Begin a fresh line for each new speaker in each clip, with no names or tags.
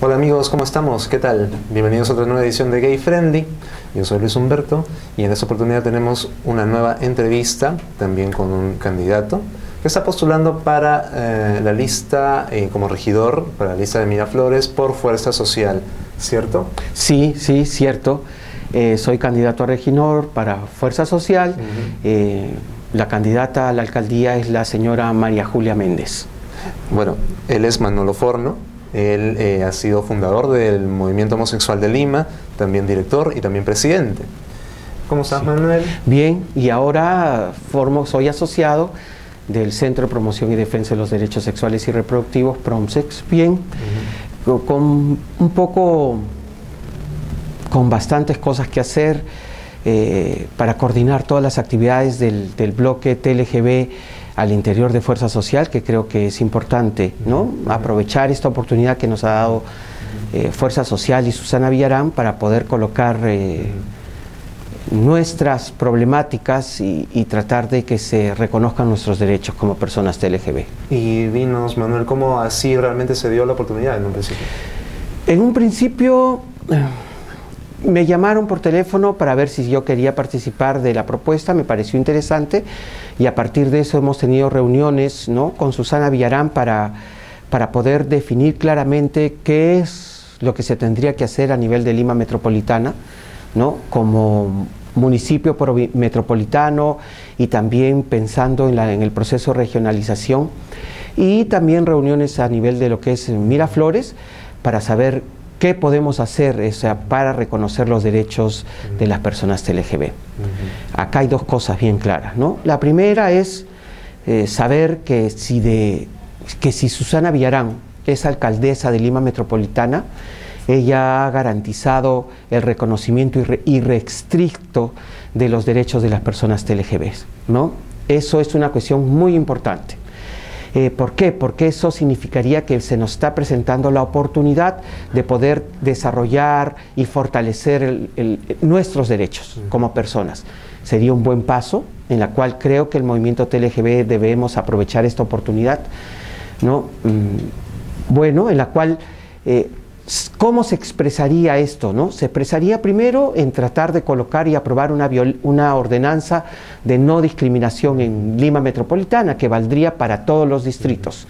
Hola amigos, ¿cómo estamos? ¿Qué tal? Bienvenidos a otra nueva edición de Gay Friendly. Yo soy Luis Humberto y en esta oportunidad tenemos una nueva entrevista también con un candidato que está postulando para eh, la lista eh, como regidor, para la lista de Miraflores por Fuerza Social, ¿cierto?
Sí, sí, cierto. Eh, soy candidato a regidor para Fuerza Social. la candidata a la alcaldía es la señora María Julia Méndez.
Bueno, él es Manolo Forno, él eh, ha sido fundador del Movimiento Homosexual de Lima, también director y también presidente. ¿Cómo estás, Manuel?
Bien, y ahora formo, soy asociado del Centro de Promoción y Defensa de los Derechos Sexuales y Reproductivos, PROMSEX. Bien, con un poco, con bastantes cosas que hacer eh, para coordinar todas las actividades del, del bloque TLGB al interior de Fuerza Social, que creo que es importante, ¿no? Aprovechar esta oportunidad que nos ha dado eh, Fuerza Social y Susana Villarán para poder colocar eh, nuestras problemáticas y, tratar de que se reconozcan nuestros derechos como personas TLGB.
Y dinos, Manuel, ¿cómo así realmente se dio la oportunidad en un principio?
En un principio me llamaron por teléfono para ver si yo quería participar de la propuesta, me pareció interesante y a partir de eso hemos tenido reuniones ¿no? con Susana Villarán para, para poder definir claramente qué es lo que se tendría que hacer a nivel de Lima Metropolitana, ¿no? como municipio metropolitano y también pensando en, la, en el proceso de regionalización y también reuniones a nivel de lo que es Miraflores para saber ¿Qué podemos hacer para reconocer los derechos de las personas LGB? Acá hay dos cosas bien claras. ¿no? La primera es eh, saber que si, de, que si Susana Villarán es alcaldesa de Lima Metropolitana, ella ha garantizado el reconocimiento irrestricto de los derechos de las personas LGB. ¿no? Eso es una cuestión muy importante. Eh, ¿Por qué? Porque eso significaría que se nos está presentando la oportunidad de poder desarrollar y fortalecer nuestros derechos como personas. Sería un buen paso en la cual creo que el movimiento TLGB debemos aprovechar esta oportunidad, ¿no? Mm, bueno, en la cual eh, ¿Cómo se expresaría esto? No? Se expresaría primero en tratar de colocar y aprobar una, una, ordenanza de no discriminación en Lima Metropolitana que valdría para todos los distritos.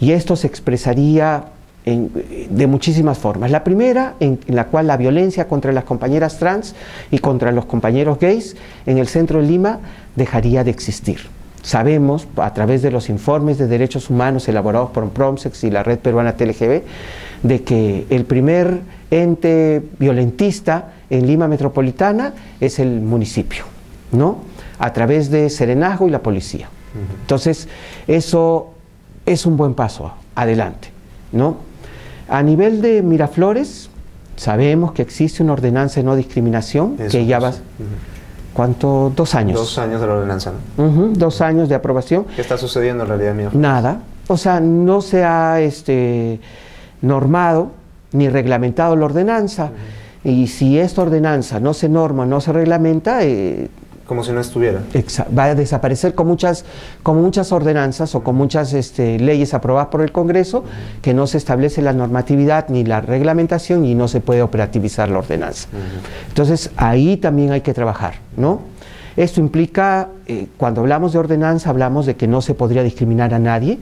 Y esto se expresaría de muchísimas formas. La primera, en, la cual la violencia contra las compañeras trans y contra los compañeros gays en el centro de Lima dejaría de existir. Sabemos, a través de los informes de derechos humanos elaborados por PROMSEX y la Red Peruana TLGB, de que el primer ente violentista en Lima Metropolitana es el municipio, ¿no? A través de Serenazgo y la policía. Entonces, eso es un buen paso adelante, ¿no? A nivel de Miraflores, sabemos que existe una ordenanza de no discriminación que ya va... ¿Cuánto? Dos años.
Dos años de la ordenanza.
dos años de aprobación.
¿Qué está sucediendo en realidad, Miraflores?
Nada. O sea, no se ha este, normado ni reglamentado la ordenanza. Y si esta ordenanza no se norma, no se reglamenta,
eh, como si no estuviera.
Va a desaparecer con muchas, con muchas ordenanzas o con muchas este, leyes aprobadas por el Congreso que no se establece la normatividad ni la reglamentación y no se puede operativizar la ordenanza. Entonces ahí también hay que trabajar, ¿no? Esto implica, eh, cuando hablamos de ordenanza, hablamos de que no se podría discriminar a nadie,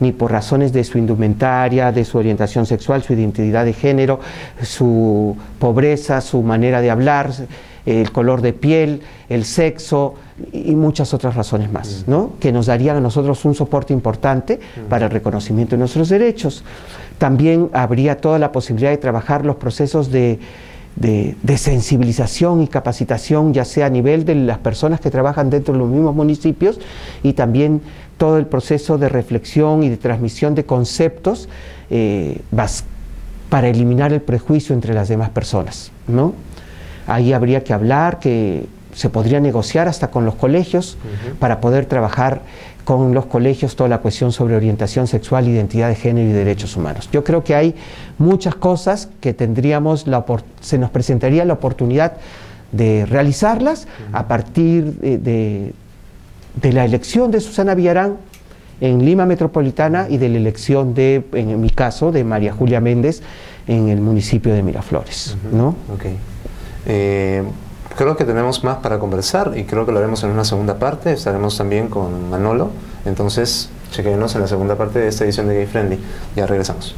ni por razones de su indumentaria, de su orientación sexual, su identidad de género, su pobreza, su manera de hablar, el color de piel, el sexo y muchas otras razones más, ¿no? que nos darían a nosotros un soporte importante para el reconocimiento de nuestros derechos. También habría toda la posibilidad de trabajar los procesos de de, sensibilización y capacitación, ya sea a nivel de las personas que trabajan dentro de los mismos municipios y también todo el proceso de reflexión y de transmisión de conceptos eh, para eliminar el prejuicio entre las demás personas. ¿no? Ahí habría que hablar, que se podría negociar hasta con los colegios para poder trabajar con los colegios toda la cuestión sobre orientación sexual, identidad de género y derechos humanos. Yo creo que hay muchas cosas que tendríamos, la, se nos presentaría la oportunidad de realizarlas a partir de, de, la elección de Susana Villarán en Lima Metropolitana y de la elección de, en mi caso, de María Julia Méndez en el municipio de Miraflores. ¿no?
Okay. Eh, creo que tenemos más para conversar y creo que lo haremos en una segunda parte. Estaremos también con Manolo. Entonces, chequenos en la segunda parte de esta edición de Gay Friendly. Ya regresamos.